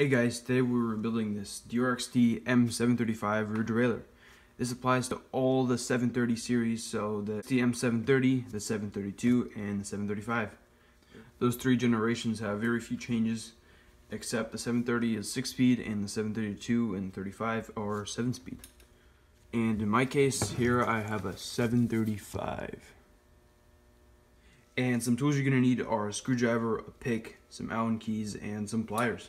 Hey guys, today we were building this Deore XT M735 rear derailleur. This applies to all the 730 series, so the M730, the 732, and the 735. Those three generations have very few changes, except the 730 is 6-speed and the 732 and 35 are 7-speed. And in my case, here I have a 735. And some tools you're going to need are a screwdriver, a pick, some Allen keys, and some pliers.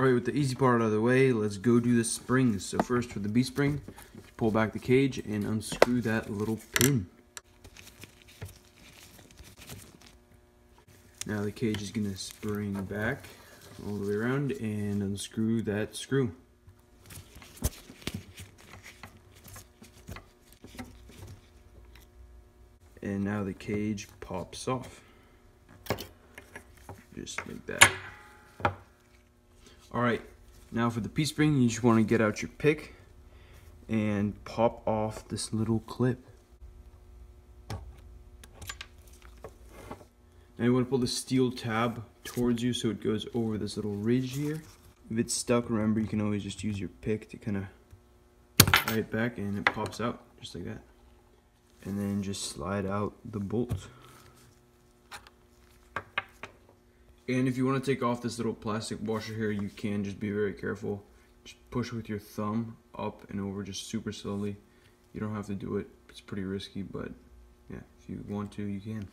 Alright, with the easy part out of the way, let's go do the springs. So first for the B-spring, pull back the cage and unscrew that little pin. Now the cage is going to spring back all the way around and unscrew that screw. And now the cage pops off. Just like that. All right, now for the P-spring, you just want to get out your pick and pop off this little clip. Now you want to pull the steel tab towards you so it goes over this little ridge here. If it's stuck, remember you can always just use your pick to kind of pry it back and it pops out just like that. And then just slide out the bolt. And if you want to take off this little plastic washer here, you can just be very careful. Just push with your thumb up and over just super slowly. You don't have to do it. It's pretty risky, but yeah, if you want to, you can.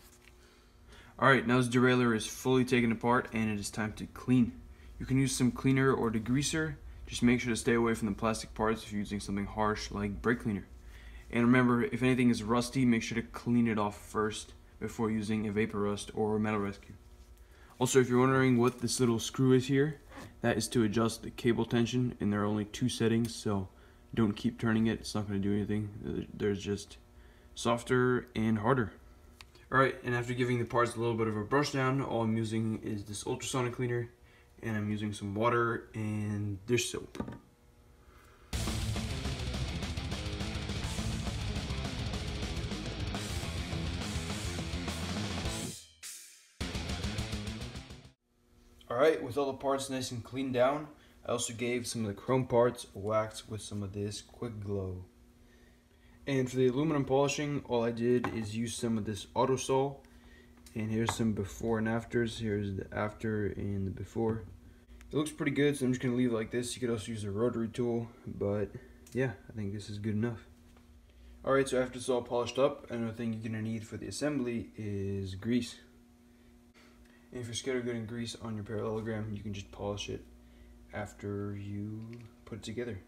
Alright, now this derailleur is fully taken apart and it is time to clean. You can use some cleaner or degreaser. Just make sure to stay away from the plastic parts if you're using something harsh like brake cleaner. And remember, if anything is rusty, make sure to clean it off first before using Evapo-Rust or metal rescue. Also, if you're wondering what this little screw is here, that is to adjust the cable tension, and there are only two settings, so don't keep turning it. It's not going to do anything. There's just softer and harder. Alright, and after giving the parts a little bit of a brush down, all I'm using is this ultrasonic cleaner, and I'm using some water and dish soap. Alright, with all the parts nice and cleaned down, I also gave some of the chrome parts a wax with some of this Quick-Glo. And for the aluminum polishing, all I did is use some of this Autosol. And here's some before and afters. Here's the after and the before. It looks pretty good, so I'm just going to leave it like this. You could also use a rotary tool, but yeah, I think this is good enough. Alright, so after it's all polished up, another thing you're going to need for the assembly is grease. And if you're scared of getting grease on your parallelogram, you can just polish it after you put it together.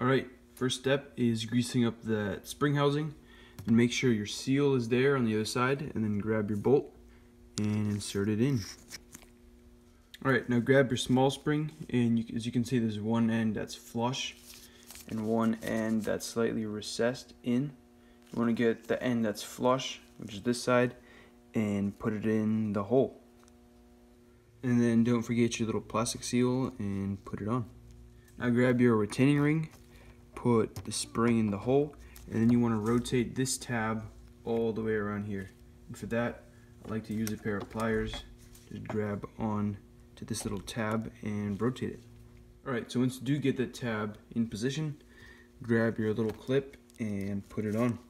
Alright, first step is greasing up the spring housing. And make sure your seal is there on the other side, and then grab your bolt and insert it in. Alright, now grab your small spring, and you, as you can see there's one end that's flush, and one end that's slightly recessed in. You want to get the end that's flush, which is this side, and put it in the hole. And then don't forget your little plastic seal and put it on. Now grab your retaining ring, put the spring in the hole, and then you want to rotate this tab all the way around here. And for that, I like to use a pair of pliers. Just grab on to this little tab and rotate it. Alright, so once you do get that tab in position, grab your little clip and put it on.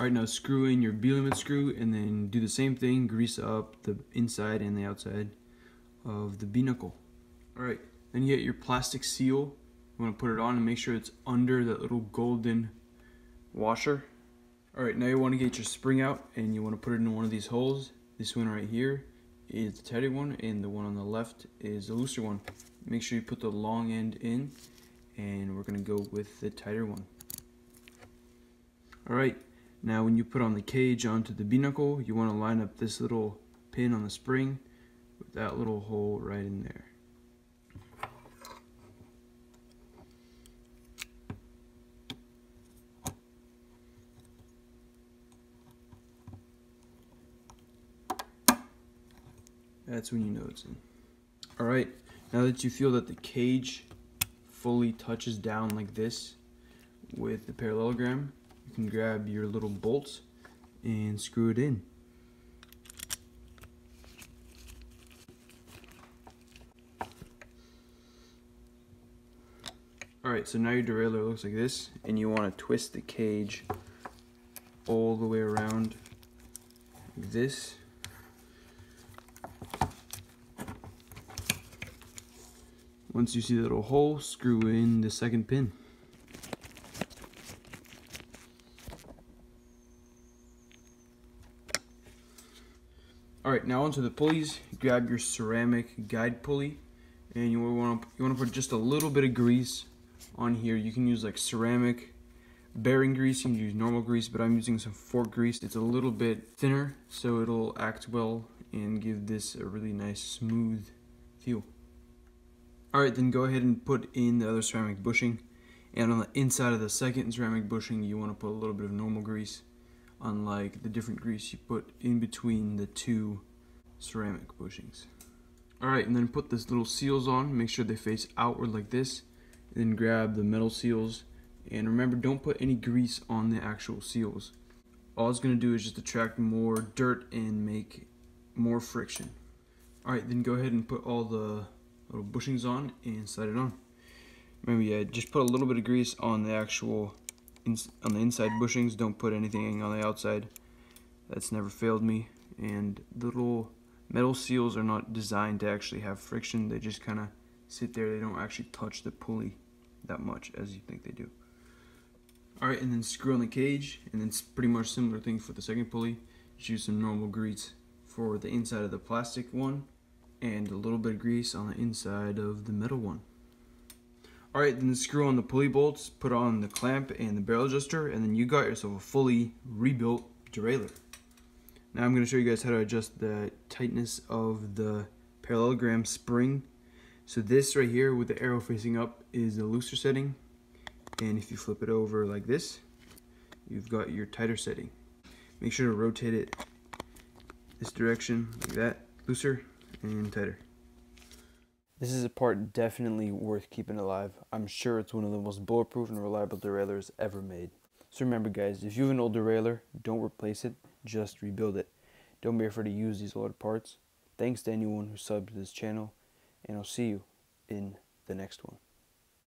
Alright, now screw in your B limit screw and then do the same thing, grease up the inside and the outside of the B knuckle. Alright, then you get your plastic seal. You want to put it on and make sure it's under that little golden washer. Alright, now you want to get your spring out and you want to put it in one of these holes. This one right here is the tighter one and the one on the left is the looser one. Make sure you put the long end in and we're going to go with the tighter one. Alright, now when you put on the cage onto the B-knuckle, you want to line up this little pin on the spring with that little hole right in there. That's when you know it's in. Alright, now that you feel that the cage fully touches down like this with the parallelogram, you can grab your little bolts and screw it in. Alright, so now your derailleur looks like this, and you want to twist the cage all the way around like this. Once you see the little hole, screw in the second pin. Alright, now onto the pulleys. Grab your ceramic guide pulley and you want to you want to put just a little bit of grease on here. You can use like ceramic bearing grease, you can use normal grease, but I'm using some fork grease. It's a little bit thinner, so it'll act well and give this a really nice smooth feel. Alright, then go ahead and put in the other ceramic bushing. And on the inside of the second ceramic bushing, you want to put a little bit of normal grease, unlike the different grease you put in between the two ceramic bushings. Alright, and then put this little seals on. Make sure they face outward like this. Then grab the metal seals. And remember, don't put any grease on the actual seals. All it's going to do is just attract more dirt and make more friction. Alright, then go ahead and put all the little bushings on and slide it on. Remember, yeah, just put a little bit of grease on the actual, on the inside bushings. Don't put anything on the outside. That's never failed me. And the little metal seals are not designed to actually have friction. They just kind of sit there. They don't actually touch the pulley that much as you think they do. Alright, and then screw on the cage, and then it's pretty much similar thing for the second pulley. Just use some normal grease for the inside of the plastic one, and a little bit of grease on the inside of the metal one. Alright, then screw on the pulley bolts, put on the clamp and the barrel adjuster, and then you got yourself a fully rebuilt derailleur. Now I'm going to show you guys how to adjust the tightness of the parallelogram spring. So this right here with the arrow facing up is the looser setting, and if you flip it over like this, you've got your tighter setting. Make sure to rotate it this direction like that, looser, and tighter. This is a part definitely worth keeping alive. I'm sure it's one of the most bulletproof and reliable derailleurs ever made. So remember guys, if you have an old derailleur, don't replace it, just rebuild it. Don't be afraid to use these old parts. Thanks to anyone who subbed to this channel, and I'll see you in the next one.